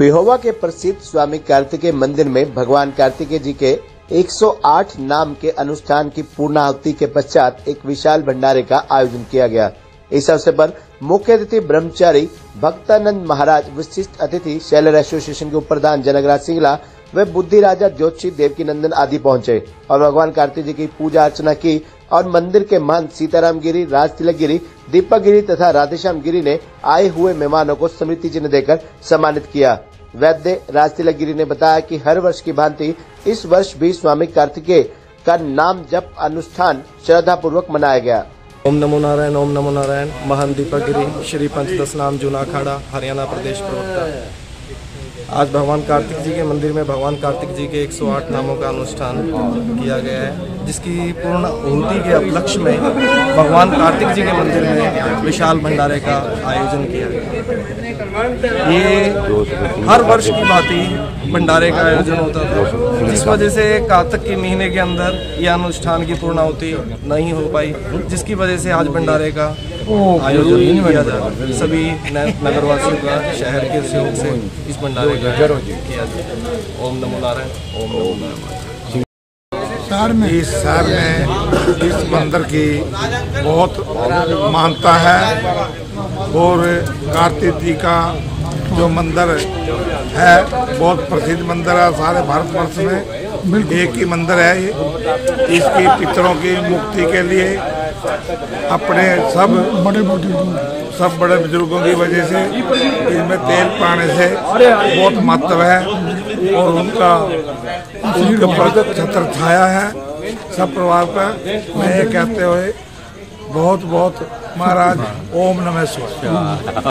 पिहोवा के प्रसिद्ध स्वामी कार्तिकेय मंदिर में भगवान कार्तिकेय जी के 108 नाम के अनुष्ठान की पूर्णाहुति के पश्चात एक विशाल भंडारे का आयोजन किया गया। इस अवसर पर मुख्य अतिथि ब्रह्मचारी भक्तानंद महाराज, विशिष्ट अतिथि शैलर एसोसिएशन के उप प्रधान जनकराज सिंगला व बुद्धि राजा ज्योतिषी देवकी नंदन आदि पहुँचे और भगवान कार्तिक जी की पूजा अर्चना की और मंदिर के महंत सीताराम गिरी, राज तिलक गिरी, दीपक गिरी तथा राधेश्याम गिरी ने आए हुए मेहमानों को स्मृति चिन्ह देकर सम्मानित किया। वैद्य राज तिलकगिरी ने बताया कि हर वर्ष की भांति इस वर्ष भी स्वामी कार्तिकेय का नाम जप अनुष्ठान श्रद्धा पूर्वक मनाया गया। ओम नमो नारायण, ओम नमो नारायण। महान दीपक गिरी श्री पंचदश नाम जूना अखाड़ा हरियाणा प्रदेश प्रवक्ता। आज भगवान कार्तिक जी के मंदिर में भगवान कार्तिक जी के 108 नामों का अनुष्ठान किया गया है, जिसकी पूर्ण आहुति के उपलक्ष्य में भगवान कार्तिक जी के मंदिर में विशाल भंडारे का आयोजन किया गया। ये हर वर्ष की भांति भंडारे का आयोजन होता था, जिस वजह से कार्तिक के महीने के अंदर यह अनुष्ठान की पूर्णाहुति नहीं हो पाई, जिसकी वजह से आज भंडारे का आयोजन किया जा रहा है सभी नगरवासियों का शहर के सहयोग से इस भंडारे का किया जा रहा है। ओम नमो नारायण ओम नमो नारायण। शहर में इस शहर में इस मंदिर की बहुत मानता है और कार्तिक जी का जो मंदिर है बहुत प्रसिद्ध मंदिर है सारे भारतवर्ष में। एक ही मंदिर है ये। इसकी पितरों की मुक्ति के लिए अपने सब बड़े सब बड़े बुज़ुर्गों की वजह से इसमें तेल पाने से बहुत महत्व है और उनका, उनके छत्र छाया है। सब परिवार पर मैं ये कहते हुए बहुत बहुत महाराज, ओम नमः शिवाय।